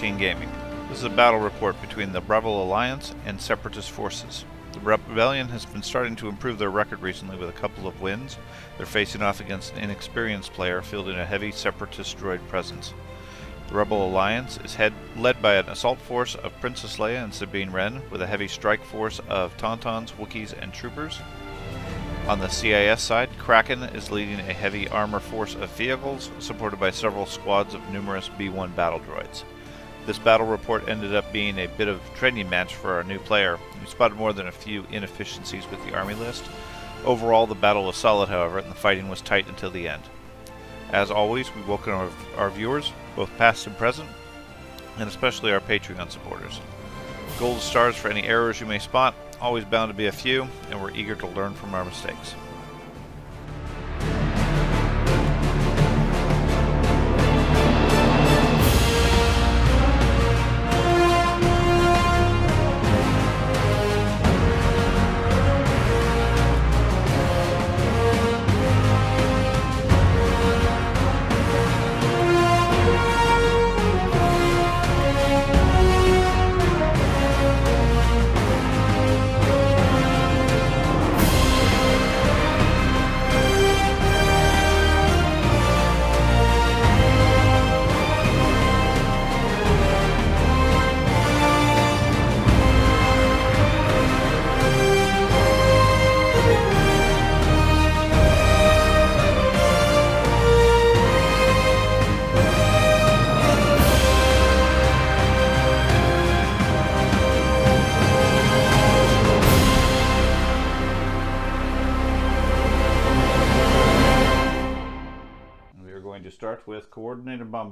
13 Gaming. This is a battle report between the Rebel Alliance and Separatist forces. The Rebellion has been starting to improve their record recently with a couple of wins. They're facing off against an inexperienced player fielding a heavy Separatist droid presence. The Rebel Alliance is head, led by an assault force of Princess Leia and Sabine Wren, with a heavy strike force of Tauntauns, Wookiees, and Troopers. On the CIS side, Kraken is leading a heavy armor force of vehicles, supported by several squads of numerous B-1 battle droids. This battle report ended up being a bit of training match for our new player. We spotted more than a few inefficiencies with the army list. Overall, the battle was solid, however, and the fighting was tight until the end. As always, we welcome our, our viewers, both past and present, and especially our Patreon supporters. Gold stars for any errors you may spot, always bound to be a few, and we're eager to learn from our mistakes.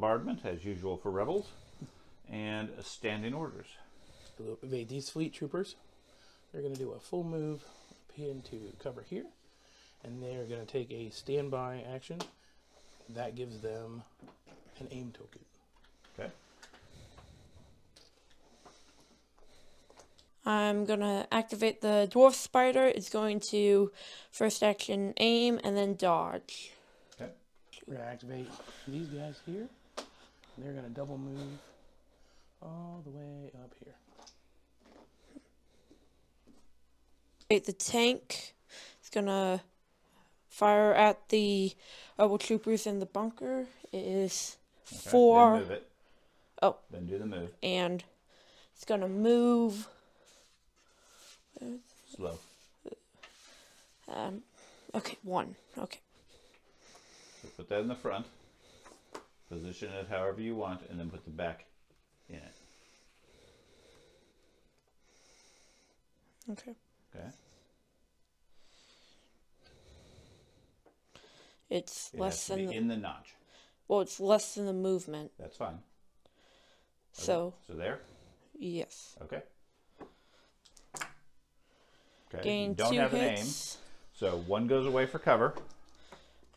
Bombardment, as usual for rebels, and standing orders. to evade these fleet troopers. They're going to do a full move up into cover here, and they're going to take a standby action. That gives them an aim token. Okay. I'm gonna activate the dwarf spider. It's going to first action aim and then dodge. Okay. We're going to activate these guys here. And they're going to double move all the way up here. Activate the tank. is gonna fire at the rebel troopers in the bunker. It is Okay. four Then move it. Oh. Then do the move. and it's gonna move. Slow. Um, okay, one. Okay. So put that in the front. Position it however you want, and then put the back in it. Okay. Okay. It's It less to than be the, in the notch. well, it's less than the movement. That's fine. So So there. yes. Okay. Okay. Gain you don't two have an aim, hits. so one goes away for cover.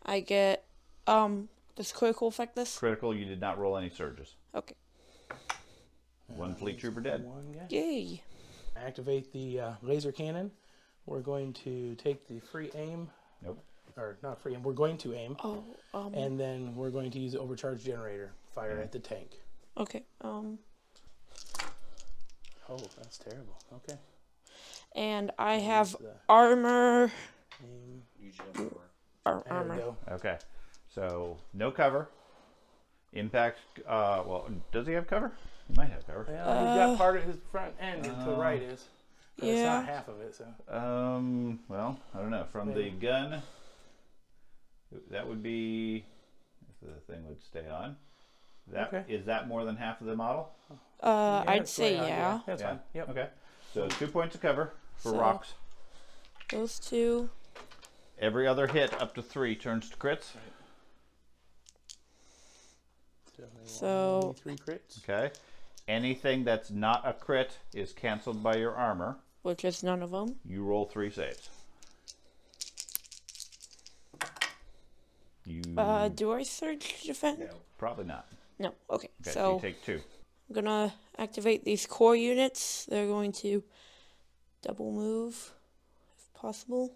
I get um. Does critical affect this? Critical. You did not roll any surges. Okay. One fleet trooper dead. One guy. Yay. Activate the uh, laser cannon. We're going to take the free aim, Nope. or not free aim, we're going to aim. Oh. Um. And then we're going to use the overcharge generator. Fire at the tank. Okay. Um. Oh, that's terrible. Okay. And I have armor. Aim. Ar- There we armor. go. Okay. So no cover. Impact. Uh, well, does he have cover? He might have cover. Well, he's got part of his front end to the right is. But it's not half of it, so. Um. Well, I don't know. From the gun, that would be if the thing would stay on. That is Okay. that more than half of the model? Uh, Yeah, I'd say right on, yeah. That's fine. Yep. Okay. So two points of cover for So- rocks. Those two. Every other hit up to three turns to crits. So- three crits. Okay. Anything that's not a crit is canceled by your armor. Which is none of them. You roll three saves. You Uh, do I surge defend? probably not. No. Okay. Okay, so so you take two. I'm gonna activate these core units. They're going to double move, if possible,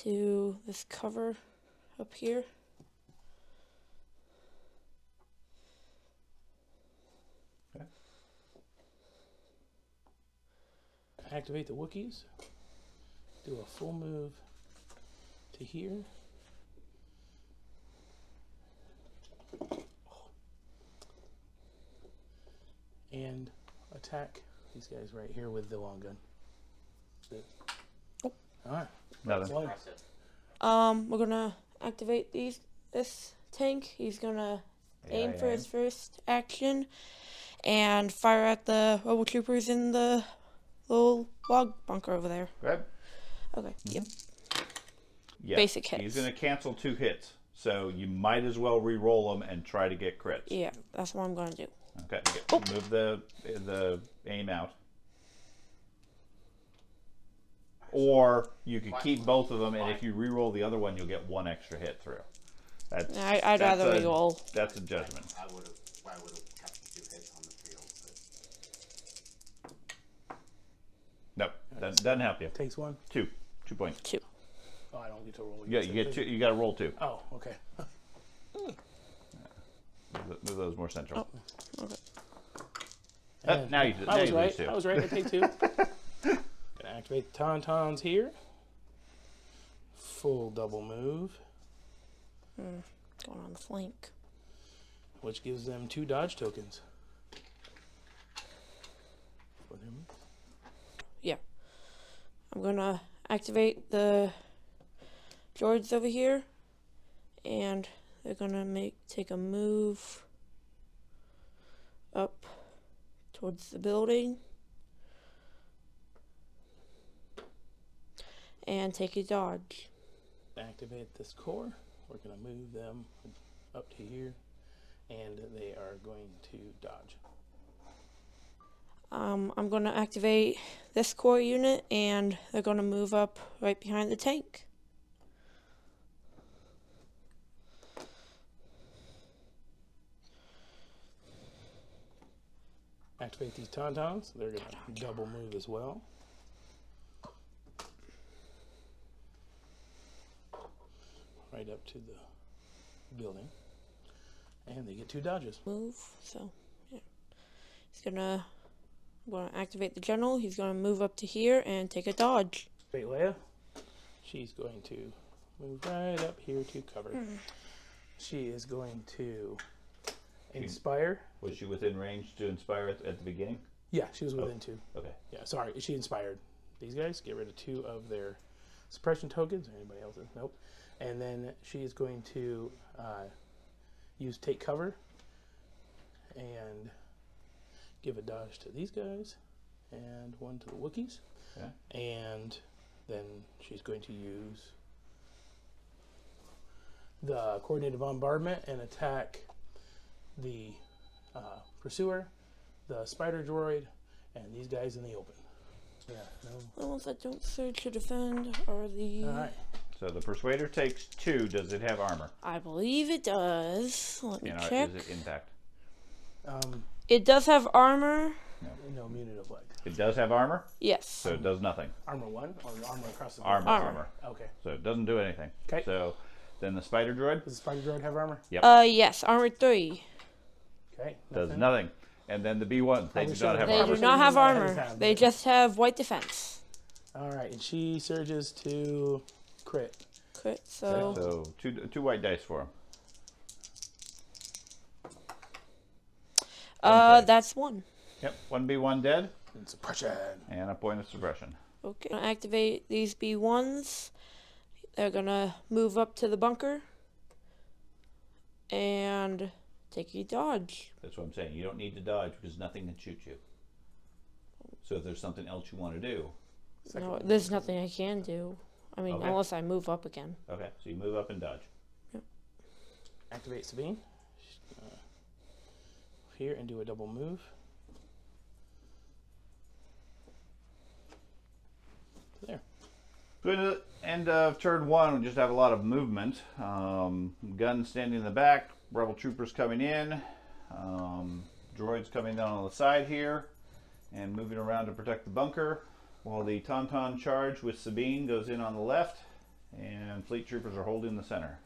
to this cover up here. Activate the Wookiees. Do a full move to here. And attack these guys right here with the long gun. Oh. Alright. Nothing. Um, we're gonna activate these this tank. He's gonna aim for his first action and fire at the rebel troopers in the little log bunker over there. Grab. Okay. Mm-hmm. Yep. Yeah. Basic hits. He's going to cancel two hits, so you might as well re-roll them and try to get crits. Yeah, that's what I'm gonna do. Okay. Oh. Move the the aim out. Or you could keep both of them, and if you re-roll the other one, you'll get one extra hit through. That's, I, I'd that's rather a- re-roll. That's a judgment. I would have, I would have kept two hits on the field, but Nope. Doesn't, doesn't help you. Takes one. Two. Two points. Two. Oh, I don't get to roll. Yeah, you get two. You got to roll two. Oh, okay. Move move those more central. Okay. Uh, now you, I now was you right. two. I was right. I take two. Gonna activate the tauntauns here. Full double move, Going on the flank. which gives them two dodge tokens. Whatever. Yeah. I'm gonna activate the droids over here, and they're gonna make take a move up towards the building and take a dodge. Activate this core. We're gonna move them up to here, and they are going to dodge. Um, I'm gonna activate this core unit, and they're gonna move up right behind the tank. Activate these tauntauns. They're gonna double move as well. Right up to the building. And they get two dodges. move. So, yeah. He's gonna. I'm gonna activate the general. He's gonna move up to here and take a dodge. Wait, Leia. She's going to move right up here to cover. She is going to inspire. Was she within range to inspire at, at the beginning? Yeah, she was within two. Okay. Yeah, sorry, she inspired these guys. Get rid of two of their suppression tokens. Or anybody else's? Nope. And then she is going to uh, use take cover and give a dodge to these guys and one to the Wookiees. Okay. And then she's going to use the coordinated bombardment and attack the uh, persuader, the spider droid, and these guys in the open. Yeah, no. The ones that don't surge to defend are the. All right. So the persuader takes two. Does it have armor? I believe it does. Let me You know, check. is it impact? Um, It does have armor. no, immunity of what? It does have armor, Yes. so it does nothing. Armor one or armor across the board? Armor, Armor. armor. Okay. So it doesn't do anything. Okay. So then the spider droid Does the spider droid have armor? Yep. Uh, yes. Armor three. Okay. does nothing. nothing. And then the B1, they do wish not have They armor. do not have Armor armor. doesn't have They just have white defense. All right, and she surges to crit. Crit. So. So two two white dice for him. Uh, Okay. that's one. Yep. One B1 dead, And suppression. and a point of suppression. Okay. Gonna activate these B1s. They're gonna move up to the bunker. And take a dodge. That's what I'm saying. You don't need to dodge because nothing can shoot you. So if there's something else you want to do, Second No, one. there's nothing I can do. I mean, Okay. unless I move up again. okay. So you move up and dodge. Yep. Activate Sabine. Uh, here and do a double move. There. At the end of turn one, we just have a lot of movement. Um, guns standing in the back, rebel troopers coming in, um, droids coming down on the side here, and moving around to protect the bunker. While the Tauntaun charge with Sabine goes in on the left, and fleet troopers are holding the center.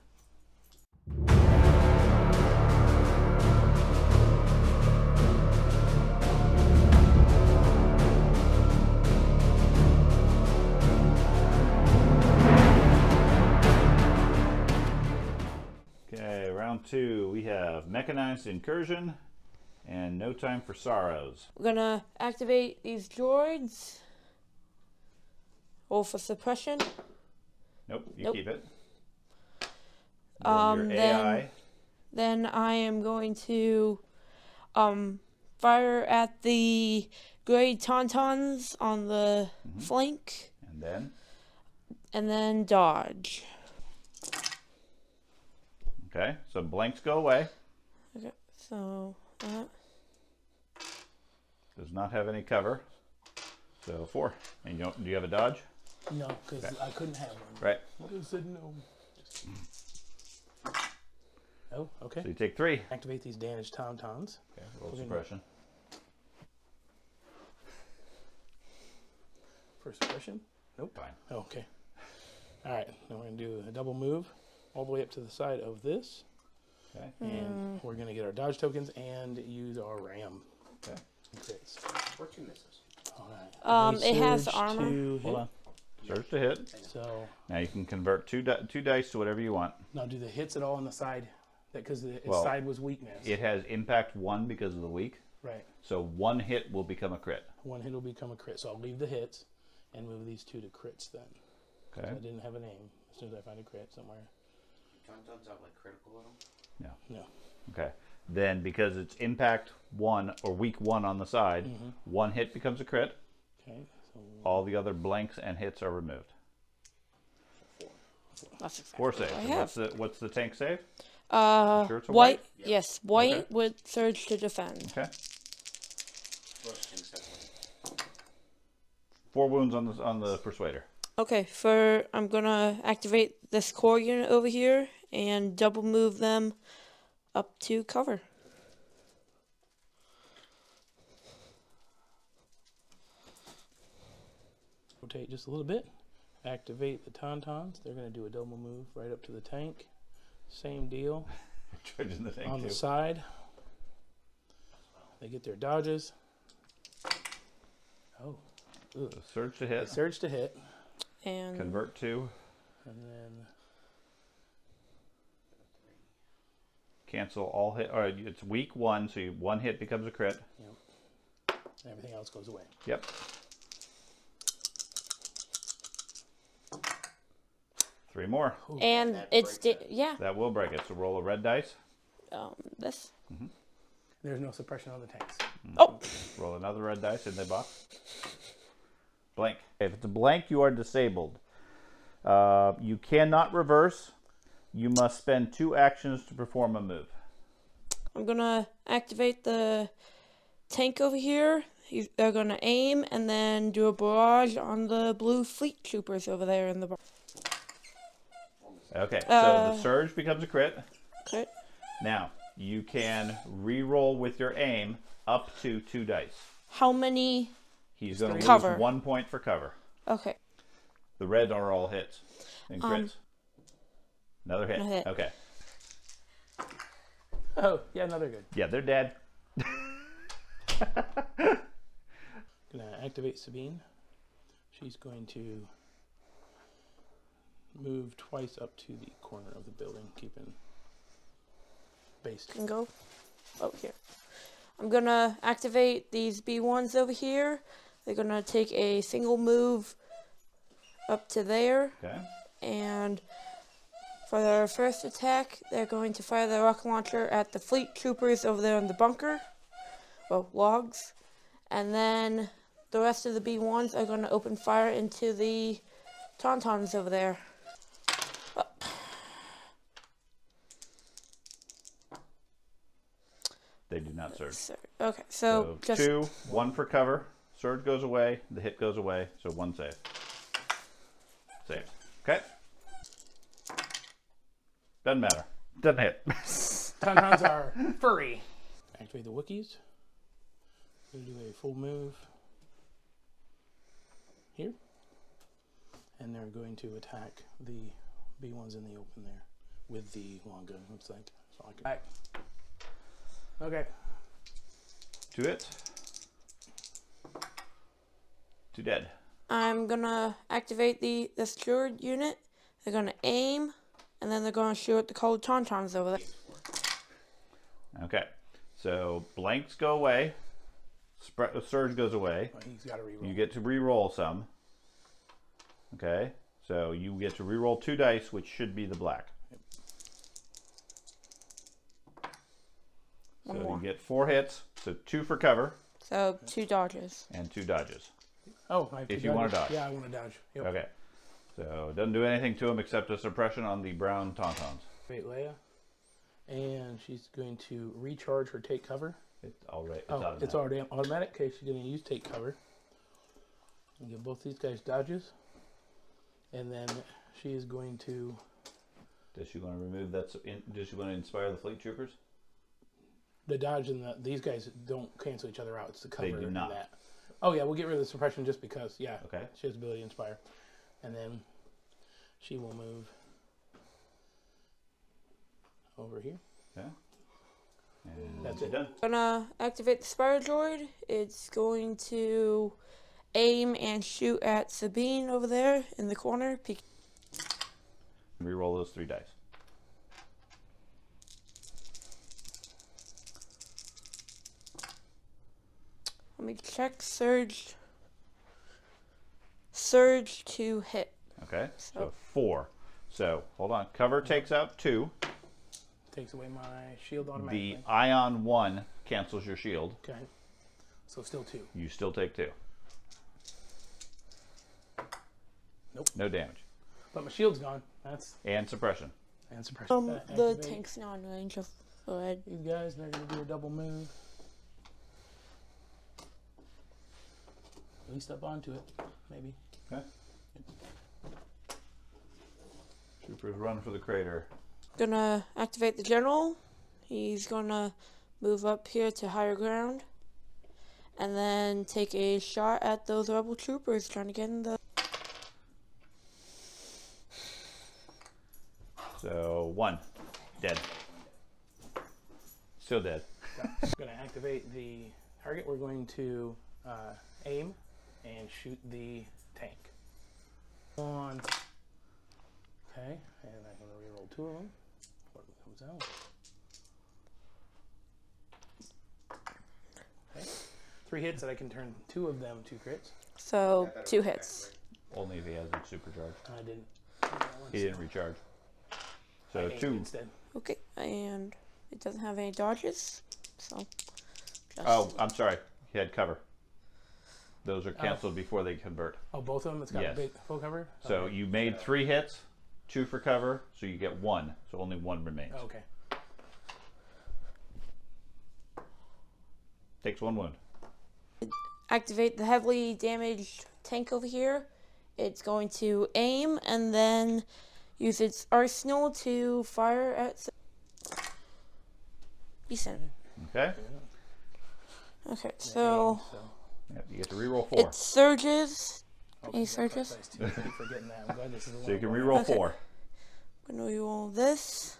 Two, we have Mechanized Incursion and No Time for Sorrows. We're gonna activate these droids. Roll for suppression. Nope, you Nope. keep it. Then Um, your then- AI. Then I am going to um, fire at the gray tauntauns on the flank, And then, and then dodge. Okay, so blanks go away. Okay, so that. Does not have any cover. So four. And you don't, do you have a dodge? No, because I couldn't have one. Right. I said no. Oh, okay. So you take three. Activate these damaged tauntauns. Okay, roll Okay. suppression. For suppression? Nope. Fine. Oh, okay. All right. Now we're gonna do a double move all the way up to the side of this, Okay. and we're gonna get our dodge tokens and use our ram. Okay. Crits. Or two misses. All right. Um, it has armor. To hit. Hold on. Surge to hit. So Now you can convert two di- two dice to whatever you want. now, do the hits at all on the side? That because the its Well, side was weakness. It has impact one because of the weak. right. So one hit will become a crit. One hit will become a crit. So I'll leave the hits and move these two to crits then. Okay. I didn't have a name. As soon as I find a crit somewhere. Tauntauns have like critical in them. No. Okay. Then because it's impact one or weak one on the side, Mm-hmm. one hit becomes a crit. Okay. So All the other blanks and hits are removed. That's exactly Four what saves. I have. What's the what's the tank save? Uh, Sure it's a white. white? Yes, white Okay. with surge to defend. Okay. Most things have like Four wounds on the on the persuader. Okay, for I'm gonna activate this core unit over here and double move them up to cover. rotate just a little bit. Activate the tauntauns. They're going to do a double move right up to the tank. Same deal Charging the tank on the too. side. They get their dodges. Oh, So surge to hit. surge to hit, And Convert to. and then Cancel all hit. All right, it's weak one, so you, one hit becomes a crit. everything else goes away. Yep. Three more. and it's breaks it. yeah. That will break it. So roll a red dice. Um, this. There's no suppression on the tanks. Oh, Roll another red dice in the box. Blank. If it's a blank, you are disabled. Uh, you cannot reverse. You must spend two actions to perform a move. I'm gonna activate the tank over here. He's, they're gonna aim and then do a barrage on the blue fleet troopers over there in the bar. Okay, so Uh, the surge becomes a crit. Okay. Now, you can re-roll with your aim up to two dice. How many? He's going to Cover. lose one point for cover. Okay. The red are all hits and crits. Um, Another hit. hit. Okay. Oh, yeah, another good. Yeah, they're dead. Gonna activate Sabine. She's going to move twice up to the corner of the building, keeping based. Can go. Oh, here. I'm gonna activate these B1s over here. They're gonna take a single move up to there. Okay. and for their first attack, they're going to fire their rocket launcher at the fleet troopers over there in the bunker, well, logs, and then the rest of the B1s are going to open fire into the tauntauns over there. They do not surge. Okay, So, so, just two, one for cover. Surge goes away. The hit goes away. So one save. Save. Okay. Doesn't matter. Doesn't hit. Tauntauns are furry. Activate the Wookiees. Gonna do a full move here. And they're going to attack the B1s in the open there with the long gun, looks like. So I can... Back. Okay. Two hits. Two dead. I'm going to activate the, the steward unit. They're going to aim, and then they're going to shoot at the cold tauntauns over there. Okay. So blanks go away. Spre- surge goes away. Oh, he's got to reroll. You get to re-roll some. Okay. So you get to re-roll two dice, which should be the black. One so more. you get four hits. So two for cover So two dodges. and two dodges. oh, I have to if you wanna dodge. dodge. Yeah, I want to dodge. Yep. Okay. So it doesn't do anything to him except a suppression on the brown tauntauns. Wait, Leia. And she's going to recharge her take cover. It's already. It's Oh, automatic. it's already automatic. Okay, she's going to use take cover. And give both these guys dodges. And then she is going to. Does she want to remove that? does she want to inspire the fleet troopers? The dodge and the these guys don't cancel each other out. It's the cover They do not. that. Oh yeah, we'll get rid of the suppression just because. Yeah. Okay. She has ability to inspire, and then she will move over here. Yeah. And That's she's it. done. Gonna activate the Spider Droid. It's going to aim and shoot at Sabine over there in the corner. Peek- Reroll those three dice. Let me check Surge. Surge to hit. Okay. So So- four. So hold on. Cover takes out two. Takes away my shield automatically. The ion one cancels your shield. Okay. So still two. You still take two. Nope. No damage. But my shield's gone. That's And suppression. and suppression. Um, the tank's now in range of. Go ahead. These guys, they're gonna do a double move. Least up onto it, maybe. Okay. Troopers run for the crater. Gonna activate the general. He's gonna move up here to higher ground. And then take a shot at those rebel troopers trying to get in the. So one. Dead. Still dead. We're gonna activate the target. We're going to uh, aim and shoot the tank. On. Okay, and I'm gonna reroll two of them. What comes out? Okay, three hits that I can turn two of them to crits. So, I thought it two hits. Only if he has it supercharged. I didn't. He didn't recharge. So aimed two. instead. Okay, and it doesn't have any dodges. So. Oh, just Oh, I'm sorry. He had cover. Those are oh. canceled before they convert. Oh, both of them. It's got Yes. a big full cover. So Okay. you made three hits, two for cover, so you get one. So only one remains. Oh, okay. Takes one wound. activate the heavily damaged tank over here. It's going to aim and then use its arsenal to fire at. s- Decent. Okay. Okay, so So, Yep, you get to reroll four. it surges. oh, Any surges? too. I keep forgetting that. I'm glad this is the So you can I'm reroll Okay. four. I'm gonna roll this.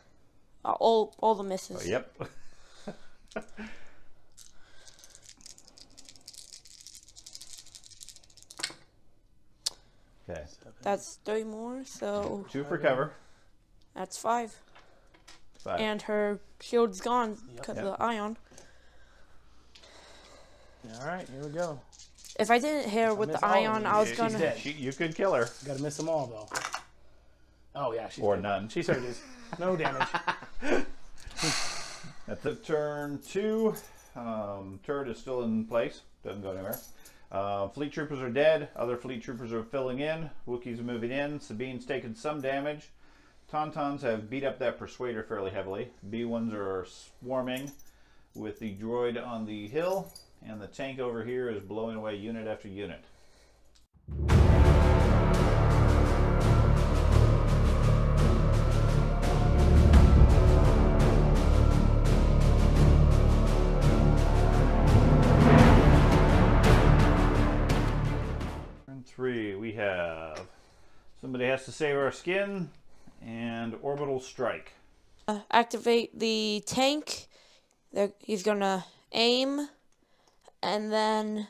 Uh, all all the Oh, misses. yep. okay. That's three more, so Two for cover. that's five. Five. And her shield's gone because Yep. of the ion. All right, here we go. If I didn't hit her with the all of ion, I was she's gonna. dead. She, you could kill her. Got to miss them all though. Oh yeah, she's Or dead. none. She surges. No damage. At the turn two, um, turret is still in place. Doesn't go anywhere. Uh, fleet troopers are dead. Other fleet troopers are filling in. Wookiees are moving in. Sabine's taken some damage. Tauntauns have beat up that Persuader fairly heavily. B1s are swarming with the droid on the hill, and the tank over here is blowing away unit after unit. Turn three, we have somebody has to save our skin and orbital strike. uh, activate the tank. He's gonna aim, and then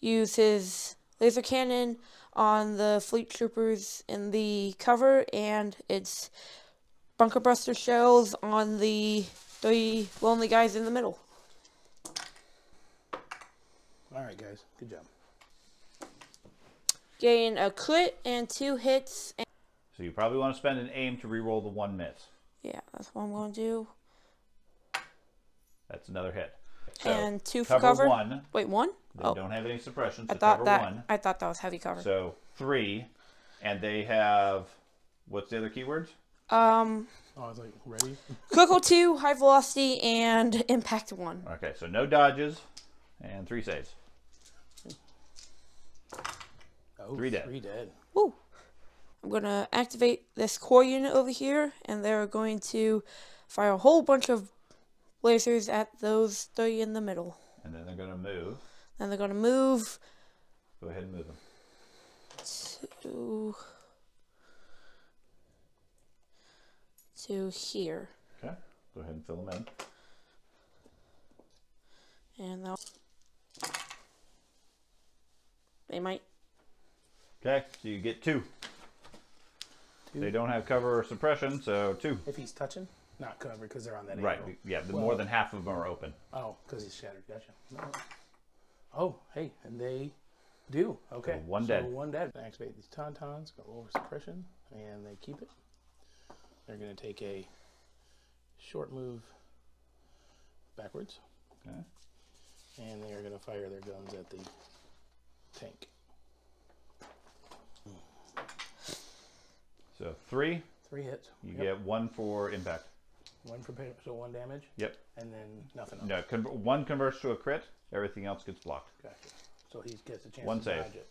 use his laser cannon on the fleet troopers in the cover, and its bunker buster shells on the three lonely guys in the middle. All right, guys. Good job. Gain a crit and two hits. And So you probably want to spend an aim to re-roll the one miss. yeah, that's what I'm going to do. That's another hit. So and two cover, cover. one. Wait, one? They Oh, don't have any suppression, I thought cover that one. I thought that was heavy cover. So three, and they have what's the other keywords? um, Oh, I was like, ready? critical two, high velocity, and impact one. Okay, so no dodges and three saves. Oh, Three dead. Three dead. Woo! I'm gonna activate this core unit over here, and they're going to fire a whole bunch of lasers at those three in the middle. And then they're going to move. Then they're gonna move Go ahead and move them. to to here, Okay. Go ahead and fill them in. and they'll they might Okay, so you get two. Two. They don't have cover or suppression, so two. If he's touching, not covered because they're on that Right. angle. Yeah, the Well- more than half of them are open. Oh, because he's shattered. Gotcha. No. Oh, hey, and they do. Okay. So one so dead. One dead. Activate these tauntauns, go over suppression, and they keep it. They're going to take a short move backwards, Okay. and they are going to fire their guns at the tank. So three, Three hits. you Yep. get one for impact. One for so one damage, Yep. and then nothing else. No, conver- one converts to a crit. Everything else gets blocked. Gotcha. So he gets a chance One to save. dodge it.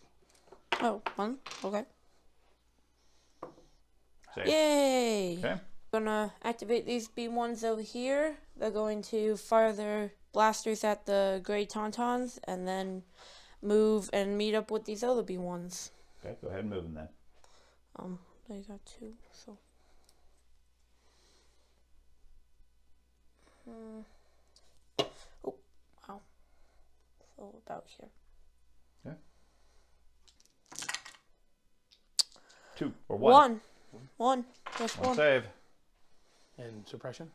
oh one okay. Save. Yay! Okay. gonna activate these B1s over here. They're going to fire their blasters at the gray tauntauns and then move and meet up with these other B1s. Okay. Go ahead and move them then. Um, they got two, so. Hmm. Oh, wow. So about here. Yeah. Two or one. One. One. Just One one. save. And suppression.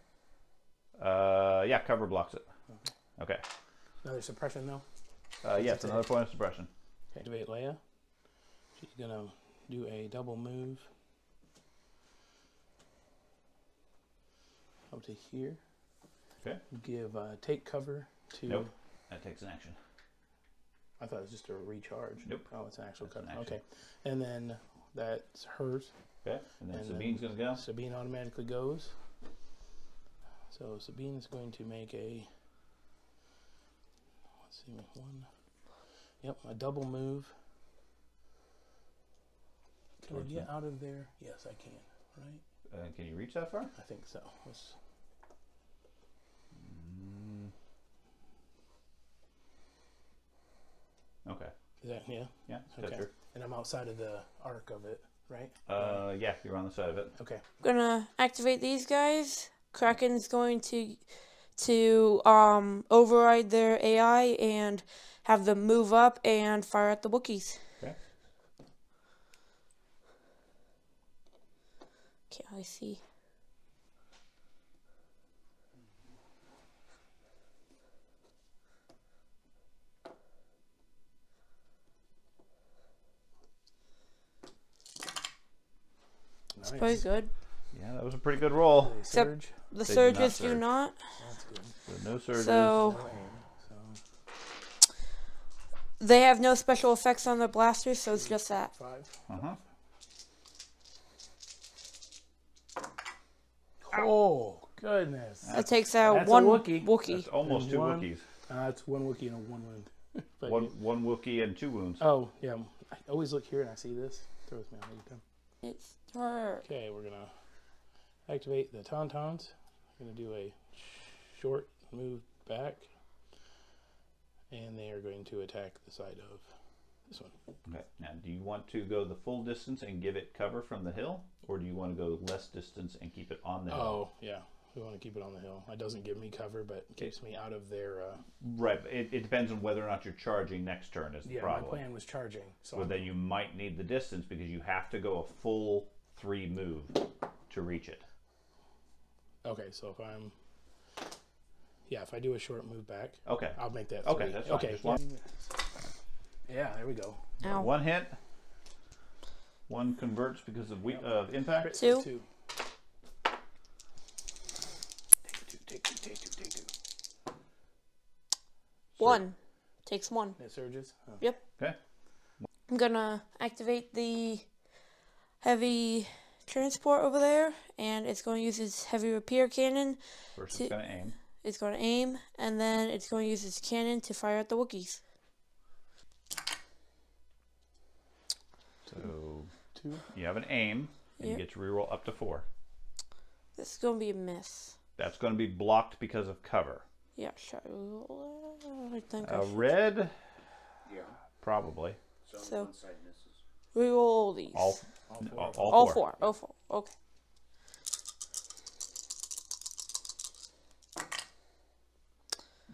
Uh, yeah, cover blocks it. Okay. Another suppression though. Uh, yes, another point of suppression. Activate Leia. She's gonna do a double move up to here. Okay. Give uh, take cover to. Nope. That takes an action. I thought it was just a recharge. Nope. Oh, it's an actual That's cover. action. Okay. And then that's hers. Okay. And then And Sabine's gonna go. Sabine automatically goes. So Sabine is going to make a. Let's see, one. Yep, a double move. Can Towards I get me. out of there? Yes, I can. Right? Uh, can you reach that far? I think so. Let's, Okay. is that yeah? Yeah. Okay. good. And I'm outside of the arc of it, right? Uh, yeah, you're on the side of it. Okay. I'm gonna activate these guys. Kraken's going to to um override their AI and have them move up and fire at the Wookiees. Okay. Can't really see. It's Nice. pretty good. Yeah, that was a pretty good roll. Except- surge? The They do not surges do not. That's good. So no surges. So No aim, so they have no special effects on their blasters, so it's just that. five. Uh huh. Oh goodness. That takes out that's one Wookie. Wookiee. That's almost two One. Wookiees. Uh, that's one Wookiee and a one wound. One yeah. one Wookiee and two wounds. Oh yeah. I always look here and I see this. Throws me off every time. It's her. Okay, we're gonna activate the tauntauns. We're gonna do a short move back, and they are going to attack the side of this one. Okay. Now, do you want to go the full distance and give it cover from the hill, or do you want to go less distance and keep it on the hill? Oh yeah, we want to keep it on the hill. It doesn't give me cover, but keeps me out of their. Uh, Right. It, it depends on whether or not you're charging next turn. Is the yeah, problem. my plan was charging, so Well, I'm- then you might need the distance because you have to go a full three move to reach it. okay. So if I'm Yeah, if I do a short move back, Okay. I'll make that. Okay, that's fine. Okay. Just one- Yeah, there we go. Ow. One hit. One converts because of we- of impact. Two. two. Take two. Take two. Take two. Take two. One. Takes one. It surges. Oh. Yep. Okay. I'm gonna activate the heavy transport over there, and it's going to use its heavy repair cannon. First, Two. it's going to aim. It's going to aim, and then it's going to use its cannon to fire at the Wookiees. So Two. you have an aim, and Yep. you get to reroll up to four. This is going to be a miss. That's going to be blocked because of cover. Yeah, sure. I think I Uh, red, Yeah. probably. So, only So- one side all these. All, All all, four. all All four. four. All four. Okay.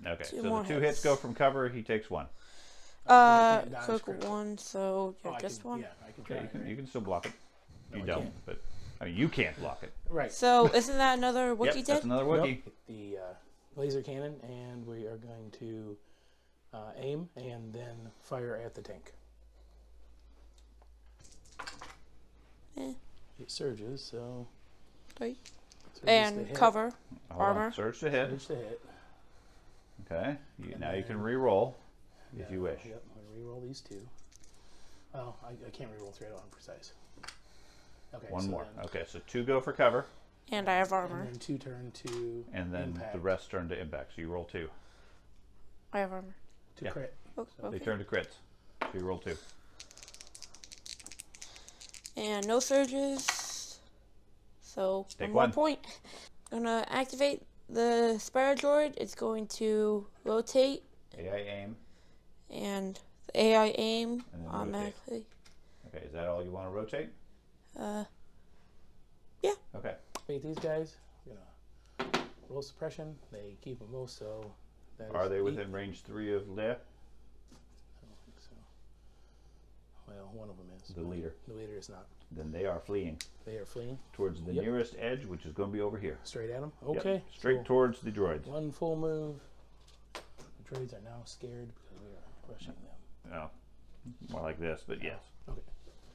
Okay, Two so the two hits hits. go from cover. He takes one. Uh, can't critical critical. one, so Oh, yeah, I just can, one. Yeah, I can try. Okay, you can, right? you can still block it. You I don't, can't. but I mean, you can't block it. Right. So isn't that another Wookiee yep, dead? that's another Nope. The uh, laser cannon, and we are going to uh, aim and then fire at the tank. Eh. It surges, so. Right. surges And cover. Hold on, Armor. Surge to hit. Surge to hit. Okay. You, And now you can then- re-roll if you wish. Yep, I'm going to reroll these two. Oh, I, I can't reroll three. I don't have precise. Okay. One so more. Then, Okay, so two go for cover, And I have and armor. then two turn to and then impact, the rest turn to impact. So you roll two. I have armor. to yeah. crit. Oh, They okay. turn to crits. So you roll two. And no surges. So Take one more one. point. I'm gonna activate the spider droid. It's going to rotate AI aim. and the AI aim And then rotate. Okay, is that all you want to rotate? Uh, yeah. Okay. These guys, you know, roll suppression. They keep them most, so. That Are they eight. within range three of Leia, I don't think so. Well, one of them is. the leader? The leader is not. Then they are fleeing They are fleeing towards the Yep. nearest edge, which is going to be over here. straight at them. Yep, Okay. Straight so towards the droids. One full move. The droids are now scared because we are rushing them. Oh, more like this, but yes. Okay.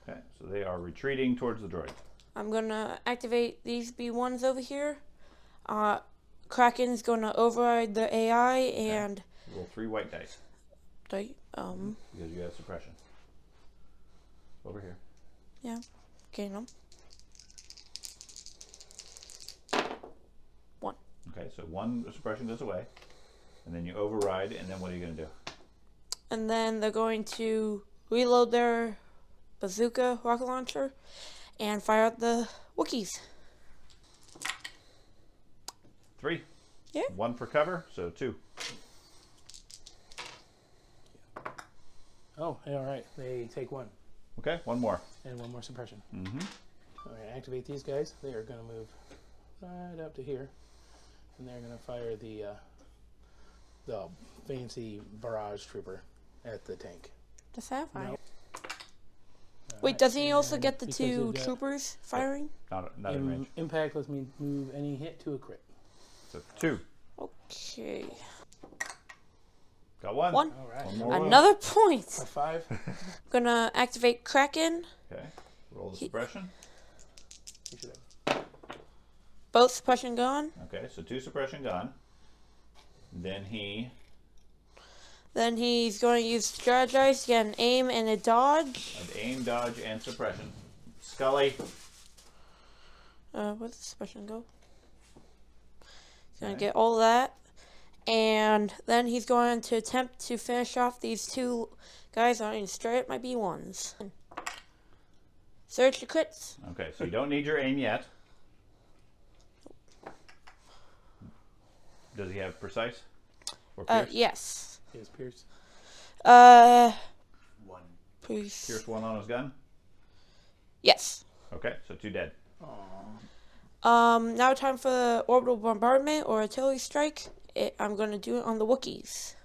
Okay, so they are retreating towards the droid. I'm gonna activate these B1s over here. Uh, Kraken's gonna override the AI and Roll three white dice right, um because you have suppression. Over here. yeah, Okay, them. One. Okay, so one suppression goes away, and then you override, and then what are you going to do? And then they're going to reload their bazooka rocket launcher and fire out the Wookiees. Three. Yeah. One for cover, so two. Oh, yeah, all right. They take one Okay, one more. and one more suppression. Mm-hmm. All right, activate these guys. They are going to move right up to here, and they're going to fire the uh, the fancy barrage trooper at the tank. The Sapphire. No. Wait, doesn't he also get the two of that, troopers firing? Not, not in im- range. Impact lets me move any hit to a crit. So two. Okay. Got one. One. All right. One more. one. Another point. A five. Gonna activate Kraken. Okay. Roll the suppression. You. Both suppression gone. Okay, so two suppression gone. Then he Then he's going to use strategize to get an aim and a dodge. had aim, dodge, and suppression. Scully. Uh, where did the suppression go? He's gonna get all that, and then he's going to attempt to finish off these two guys on straight at my B ones. Search the crits. Okay, so you don't need your aim yet. Does he have precise? Or Uh, yes. Is Pierce. Uh, One. please. Pierce one on his gun. Yes. Okay, so two dead. Um, now time for the orbital bombardment or artillery strike. It, I'm gonna do it on the Wookiees.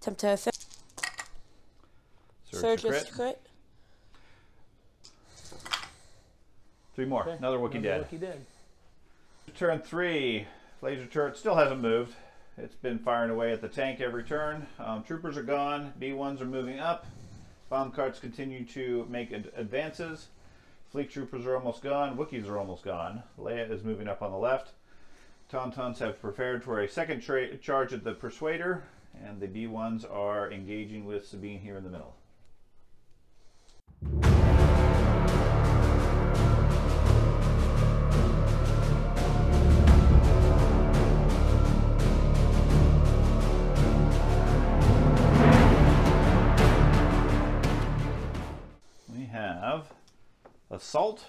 Attempt to fi- Surge surge to this crit. crit. Three more. Another Wookiee dead. Wookiee dead. Turn three. Laser turret still hasn't moved. It's been firing away at the tank every turn. Um, troopers are gone. B1s are moving up. Bomb carts continue to make ad- advances. Fleet troopers are almost gone. Wookiees are almost gone. Leia is moving up on the left. Tauntauns have prepared for a second charge at the Persuader, and the B1s are engaging with Sabine here in the middle. Assault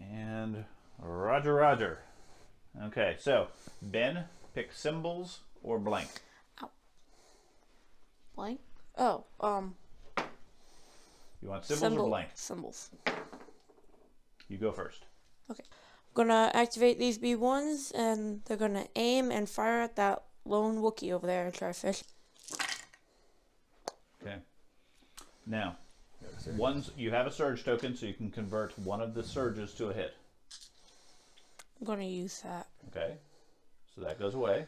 and Roger Roger. Okay, so Ben, pick symbols or blank. Blank. Oh, um, You want symbols symbol, or blank? Symbols. You go first. Okay. I'm gonna activate these B1s, and they're gonna aim and fire at that lone Wookiee over there and try to fish. Okay. Now, one's you have a surge token, so you can convert one of the surges to a hit. I'm gonna use that. Okay. So that goes away.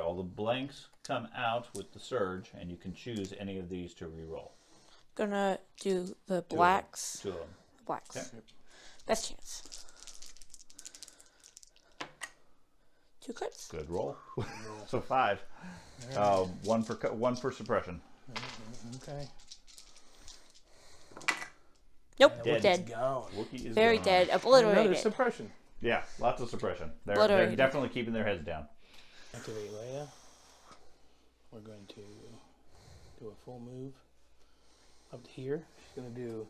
All the blanks come out with the surge, and you can choose any of these to re-roll. Gonna do the blacks. Two of them. Blacks. Okay. Best chance. Two cuts. Good roll. so five. Uh, one for one for suppression. Okay. Nope. Dead. Dead. Gone. Wookiee is Very gone. dead. Another suppression. Yeah, lots of suppression. They're, they're definitely keeping their heads down. Activate Leia. We're going to do a full move up here. She's going to do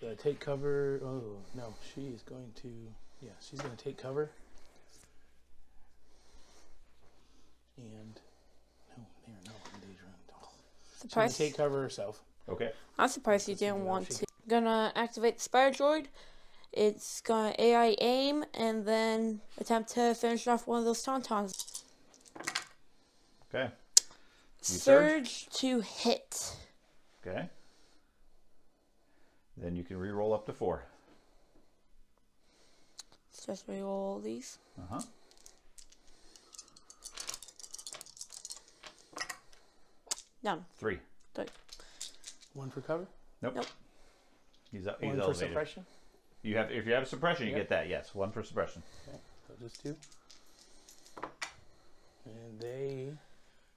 the take cover. Oh, no. She is going to. Yeah, she's going to take cover. And. No, there, no. I'm danger. Oh. She's going to take cover herself. Okay. I'm surprised you didn't want to. Gonna activate the spider droid. It's gonna AI aim and then attempt to finish off one of those tauntauns. Okay. surge? Surge to hit. Okay. Then you can re-roll up to four. Let's just reroll these. Uh huh. Done. Three. Three. One for cover. Nope. Nope. He's, up, he's One for elevated. suppression. You have if you have suppression, you Yep. get that. Yes, one for suppression. Okay, so just two. And they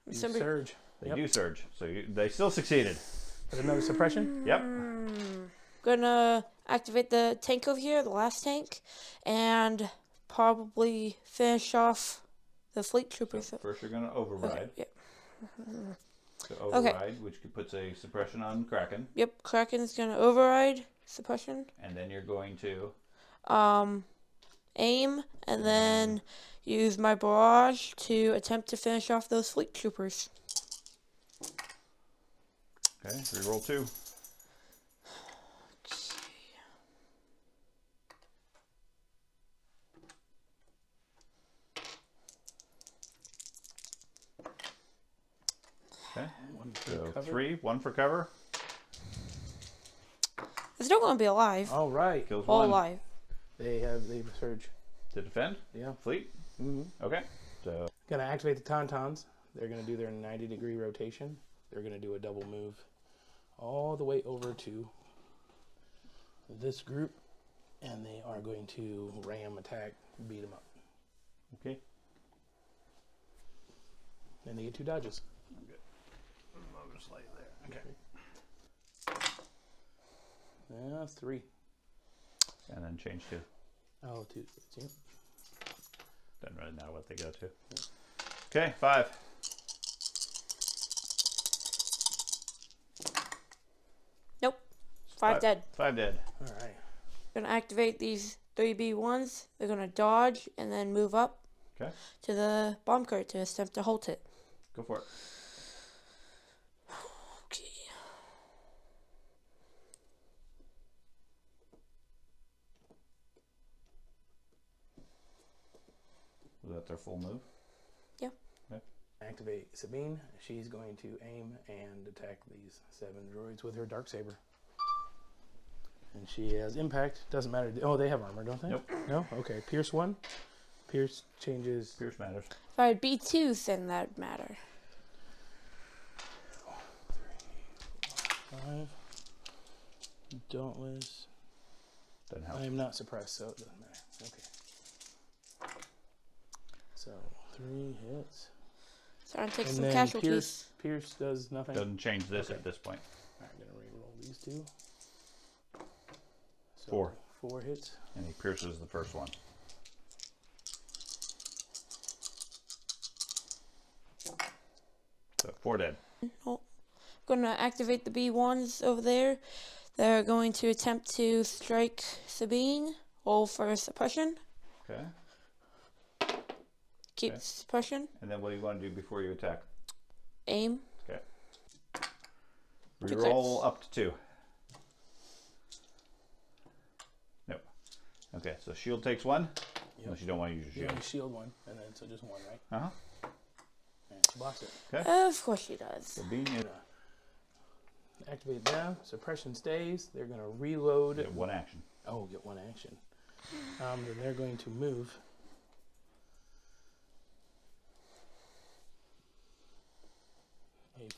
do Somebody- surge. They Yep. do surge, so you, they still succeeded. With another suppression. Yep. Hmm. Gonna activate the tank over here, the last tank, and probably finish off the fleet troopers. First, you're going to override. Okay. Yep. Mm-hmm. So override, which puts a suppression on Kraken, Yep. Kraken's gonna override suppression. and then you're going to um, aim and then use my barrage to attempt to finish off those fleet troopers. okay re-roll two. Okay, One for so cover. three, one for cover, They're still gonna be alive. All right. kills All one. alive. They have they surge. To defend, Yeah. fleet. Mm-hmm. Okay, so Gonna activate the tauntauns. They're gonna do their 90 degree rotation. They're gonna do a double move all the way over to this group, and they are going to ram attack, beat them up, okay. and they get two dodges. Okay. Yeah, three. And then change to. Oh, two. two. Doesn't really matter what they go to. Okay, five. Nope. Five dead. Five dead. All right. Gonna activate these three B ones. They're gonna dodge and then move up Okay, to the bomb cart to attempt to halt it. go for it. Was that their full move? Yep. Activate Sabine. She's going to aim and attack these seven droids with her dark saber. And she has impact. Doesn't matter. Oh, they have armor, don't they? Nope. No. Okay. Pierce one. Pierce changes. Pierce matters. If I had B2, then that'd matter. Five. Dauntless. Doesn't help. I am not suppressed, so it doesn't matter. Okay. So three hits. Starting to take and some then casualties. Pierce, Pierce does nothing. Doesn't change this Okay. at this point. Alright, I'm gonna re-roll these two. So Four. Four hits. And he pierces the first one. So four dead. I'm Gonna activate the B1s over there. They're going to attempt to strike Sabine. All for suppression. Okay. Keep Okay. suppression. And then what do you want to do before you attack? Aim. Okay. Two Reroll up to two. Nope. Okay, so shield takes one. Unless you don't want to use your only shield. shield one, and then so just one, right? Uh huh. And she blocks it. Okay. Of course she does. So being it, Activate them. Suppression stays. They're gonna reload. get one action. Oh, get one action. Um, then they're going to move.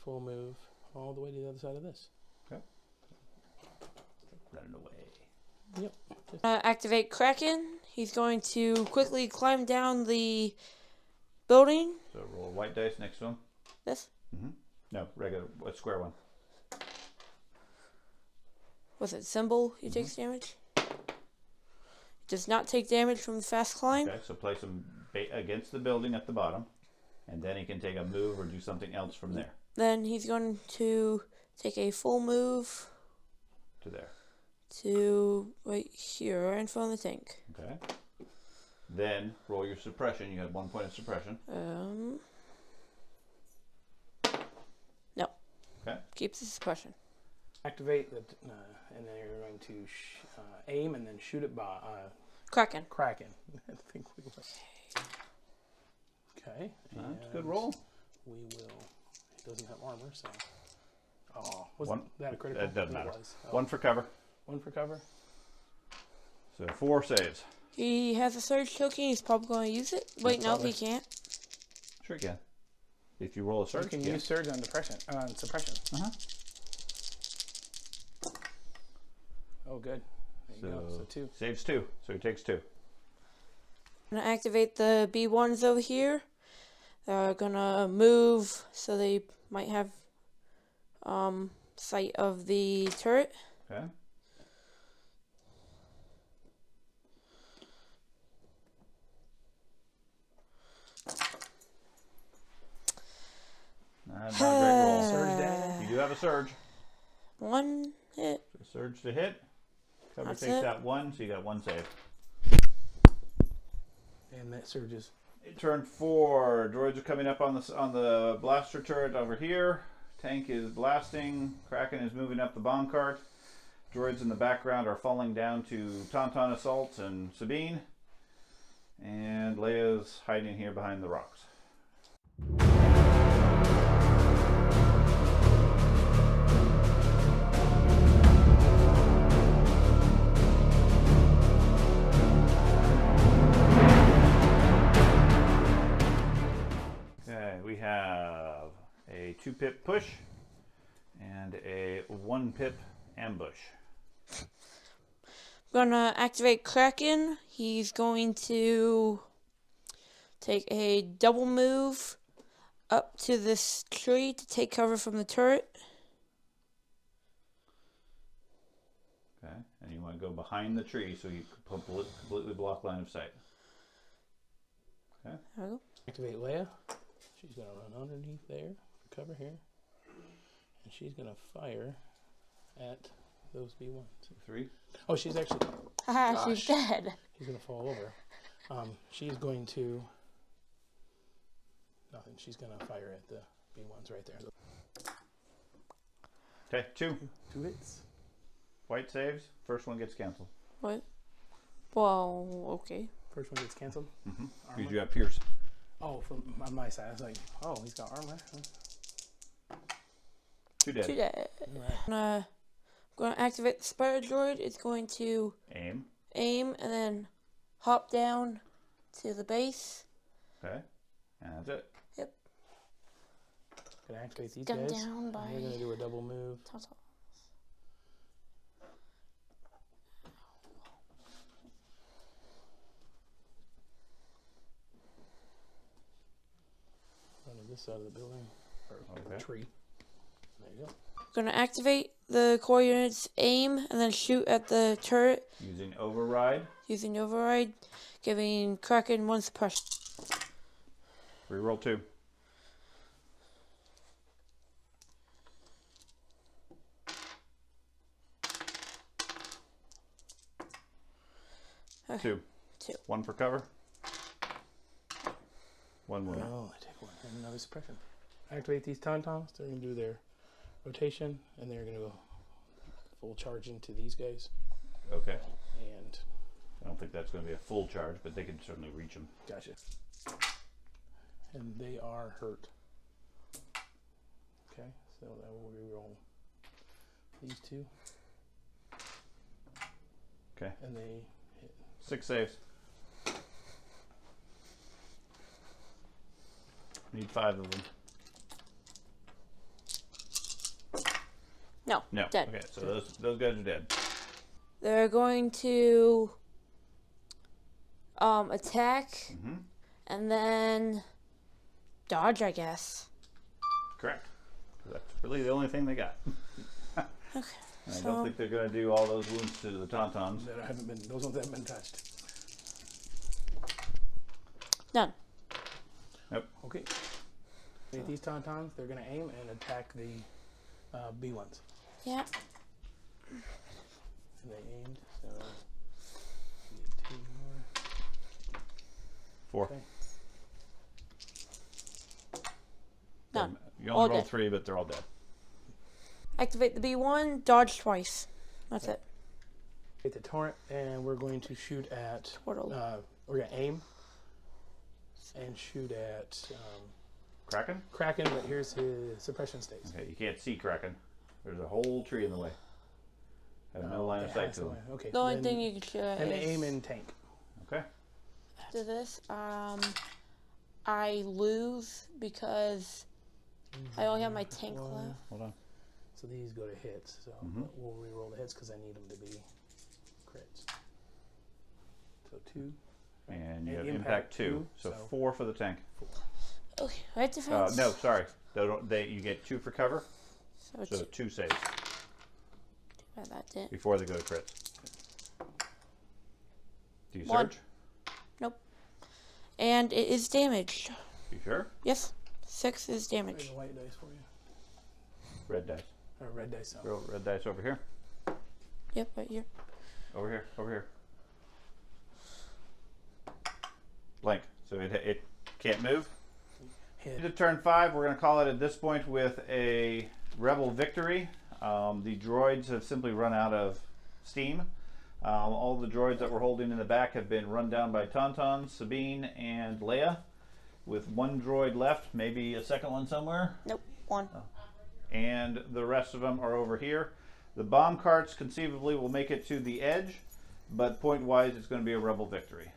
Full move all the way to the other side of this. Okay. Running away. Yep. Uh, activate Kraken. He's going to quickly climb down the building. So roll a white dice next to him. This mm-hmm. No, regular, a square one. was it symbol. He mm-hmm. takes damage. Does not take damage from the fast climb. Okay, so place him against the building at the bottom, and then he can take a move or do something else from mm. there Then he's going to take a full move to there. to right here, right in front of the tank. Okay. Then roll your suppression. You had one point of suppression. Um. No. Okay. Keeps the suppression. Activate the, uh, and then you're going to sh- uh, aim and then shoot it by uh, Kraken. Kraken. I think we will. Okay. That's a good and roll. We will. He doesn't have armor, so. Oh, was One- that a critical? It doesn't It matter. was. Oh, One for cover. one for cover. So four saves. He has a surge token. He's probably going to use it. Wait, no, probably. he can't. Sure you can. If you roll a surge, You surge, can use surge on depression, on suppression. Uh-huh. Oh, good. There you go. So two. Saves two. So he takes two. I'm gonna activate the B1s over here. They're gonna move so they might have um, sight of the turret. Okay. Not, not a great roll. Surge damage. You do have a surge. One hit. So surge to hit. Cover That's takes it. that one, so you got one save. And that surges. Turn four. Droids are coming up on the on the blaster turret over here. Tank is blasting. Kraken is moving up the bomb cart. Droids in the background are falling down to Tauntaun assaults and Sabine. And Leia's hiding here behind the rocks. Have a two pip push and a one pip ambush. We're Gonna activate Kraken. He's going to take a double move up to this tree to take cover from the turret. Okay, and you want to go behind the tree so you compl- completely block line of sight. There we go. Activate Leia. She's gonna run underneath there for cover here, and she's gonna fire at those B ones. Three. Oh, she's actually Haha, she's dead. she's gonna fall over. Um, she's going to nothing. She's gonna fire at the B ones right there. Okay, two. Two hits. White saves. First one gets canceled. What? Well, okay. First one gets canceled. Mm-hmm. Armor. Because you have Pierce. Oh, from on my side, I was like, oh, he's got armor. Huh? Two dead. Two dead. Alright. Gonna, gonna activate the spider droid. It's going to Aim. aim and then hop down to the base. Okay. And that's it. Yep. Gonna activate these Gunned guys. down and by We're gonna do a double move. Tata. Run to this side of the building or Okay. tree. There you go. Gonna activate the core units, aim, and then shoot at the turret Using override. using override, giving Kraken one suppression. Reroll two. Okay. Two. Two. One for cover. One wound. Oh, I take one and another suppression. Activate these tauntauns. They're gonna do their rotation, and they're gonna go full charge into these guys. Okay. And I don't think that's going to be a full charge, but they can certainly reach them. gotcha. And they are hurt. Okay, so that will reroll these two, Okay. and they hit. Six saves. Need five of them. No, No. dead. Okay, so those those guys are dead. They're going to um, attack Mm-hmm. and then dodge, I guess. Correct. That's really the only thing they got. Okay. And I So- don't think they're going to do all those wounds to the tauntauns. that haven't been those ones haven't been touched. Done. Okay. Activate these tauntauns. They're gonna aim and attack the uh, B ones. Yeah. And they aimed, so get two more. Four. Okay. Done. You All only rolled dead. three, but they're all dead. Activate the B1, dodge twice. That's it. Hit the turret, and we're going to shoot at. Portal. Uh, we're gonna aim and shoot at um, Kraken? Kraken, but here's his suppression stays. Okay, you can't see Kraken. There's a whole tree in the way. Have no Oh, line of sight to no them. Okay. The only then- thing you can shoot at and is aim and tank. Okay. after this, um, I lose because I only have my tank One. left. Hold on. So these go to hits. So Mhm. we'll re-roll the hits because I need them to be crits. So two. And you And have impact impact, two. two, So, so- four for the tank. Okay, right Uh, defense. no, sorry. They don't, they, you get two for cover, So, so two, two saves yeah, that did. before they go to crits. Do you One. surge? And it is damaged. You sure? Yes, six is There's damaged. a white dice for you. Red dice. Or red dice. Oh. Roll red dice over here. Yep, right here. Over here. Over here. Blank. So it, it can't move. Hit. Into turn five, we're going to call it at this point with a rebel victory. Um, the droids have simply run out of steam. Um, all the droids that we're holding in the back have been run down by Tauntaun, Sabine, and Leia, with one droid left, maybe a second one somewhere, Nope, one. and the rest of them are over here. The bomb carts conceivably will make it to the edge, but point wise, it's going to be a rebel victory.